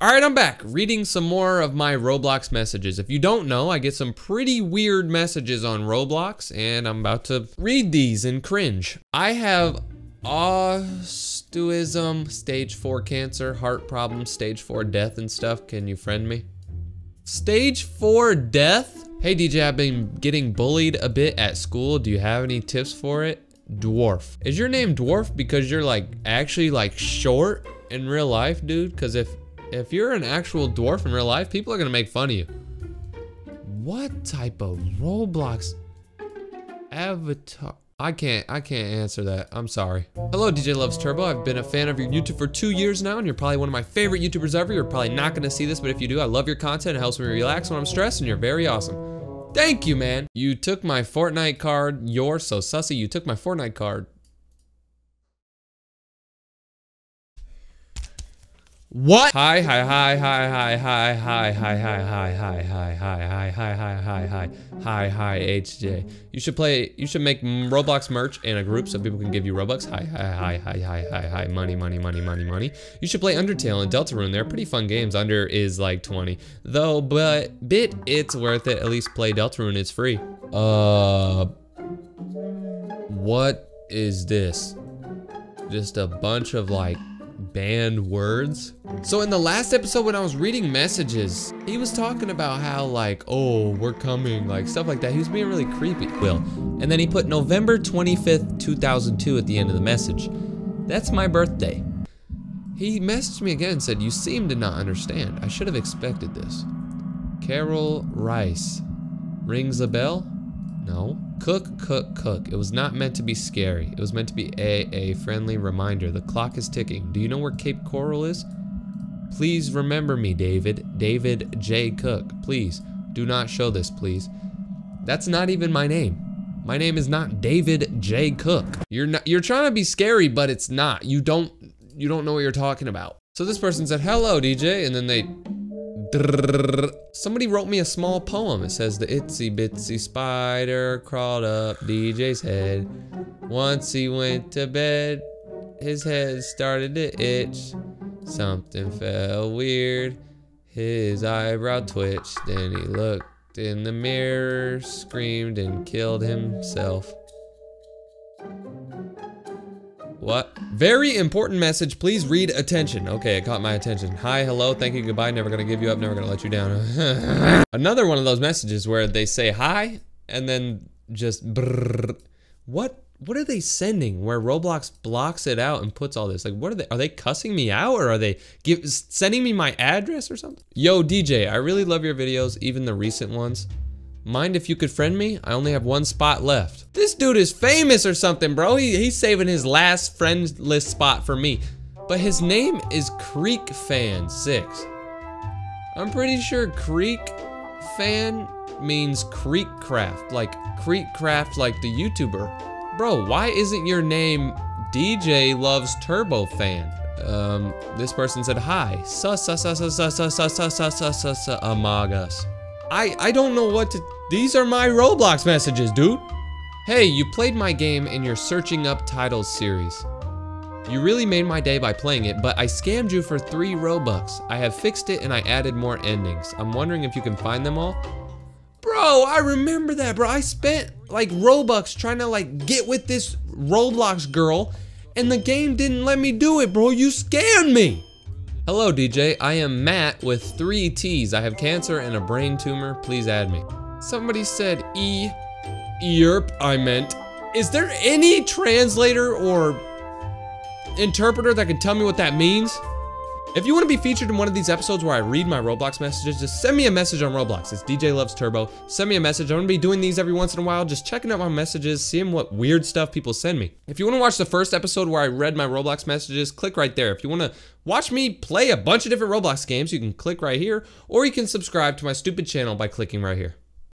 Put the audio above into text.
All right, I'm back reading some more of my Roblox messages. If you don't know, I get some pretty weird messages on Roblox, and I'm about to read these and cringe. I have osteoism, stage four cancer, heart problems, stage four death and stuff. Can you friend me? Stage four death? Hey DJ, I've been getting bullied a bit at school. Do you have any tips for it? Dwarf. Is your name Dwarf because you're like actually like short in real life, dude? Because if if you're an actual dwarf in real life, people are gonna make fun of you. What type of Roblox avatar? I can't, I can't answer that. I'm sorry. Hello, DJ Loves Turbo. I've been a fan of your YouTube for two years now, and you're probably one of my favorite YouTubers ever. You're probably not gonna see this, but if you do, I love your content. It helps me relax when I'm stressed, and you're very awesome. Thank you, man. You took my Fortnite card. You're so sussy. You took my Fortnite card. What? Hi, hi, hi, hi, hi, hi, hi, hi, hi, hi, hi, hi, hi, hi, hi, hi, hi, hi, hi, hi, HJ. You should play, you should make Roblox merch in a group so people can give you Robux. Hi, hi, hi, hi, hi, hi, hi, money, money, money, money, money. You should play Undertale and Deltarune. They're pretty fun games. Under is like 20. Though, but bit, it's worth it. At least play Deltarune. It's free. Uh, what is this? Just a bunch of like banned words. So in the last episode when I was reading messages, he was talking about how like, oh, we're coming, like stuff like that. He was being really creepy, Will. And then he put November 25th, 2002 at the end of the message. That's my birthday. He messaged me again and said, you seem to not understand. I should have expected this. Carol Rice. Rings a bell? No. Cook, cook, cook. It was not meant to be scary. It was meant to be a, a friendly reminder. The clock is ticking. Do you know where Cape Coral is? Please remember me, David. David J. Cook. Please, do not show this, please. That's not even my name. My name is not David J. Cook. You're not you're trying to be scary, but it's not. You don't you don't know what you're talking about. So this person said, hello, DJ, and then they Somebody wrote me a small poem. It says, the itsy bitsy spider crawled up DJ's head. Once he went to bed, his head started to itch. Something felt weird. His eyebrow twitched. Then he looked in the mirror, screamed, and killed himself. What? Very important message. Please read attention. Okay, it caught my attention. Hi, hello, thank you, goodbye. Never gonna give you up. Never gonna let you down. Another one of those messages where they say hi and then just brrr. What? What are they sending? Where Roblox blocks it out and puts all this? Like, what are they? Are they cussing me out or are they give, sending me my address or something? Yo, DJ, I really love your videos, even the recent ones. Mind if you could friend me? I only have one spot left. This dude is famous or something, bro. He, he's saving his last friend list spot for me. But his name is Creek Fan 6. I'm pretty sure Creek Fan means Creek Craft, like KreekCraft like the YouTuber. Bro, why isn't your name DJ Loves Turbo Fan? Um, this person said hi. Sus sus sus sus sus sus sus sus sus sus among us. I, I don't know what to, these are my Roblox messages, dude. Hey, you played my game in your searching up titles series. You really made my day by playing it, but I scammed you for three Robux. I have fixed it and I added more endings. I'm wondering if you can find them all. Bro, I remember that, bro. I spent like Robux trying to like get with this Roblox girl and the game didn't let me do it, bro. You scammed me. Hello, DJ. I am Matt with three T's. I have cancer and a brain tumor. Please add me. Somebody said E. Yerp, I meant. Is there any translator or interpreter that can tell me what that means? If you want to be featured in one of these episodes where I read my Roblox messages, just send me a message on Roblox. It's DJ Loves Turbo. Send me a message. I'm going to be doing these every once in a while, just checking out my messages, seeing what weird stuff people send me. If you want to watch the first episode where I read my Roblox messages, click right there. If you want to watch me play a bunch of different Roblox games, you can click right here, or you can subscribe to my stupid channel by clicking right here.